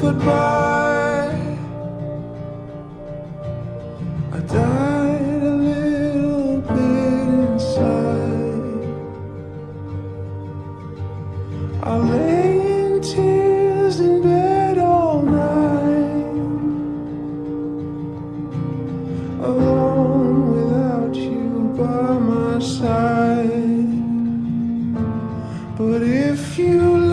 goodbye, I died a little bit inside. I lay in tears in bed all night, alone without you by my side. But if you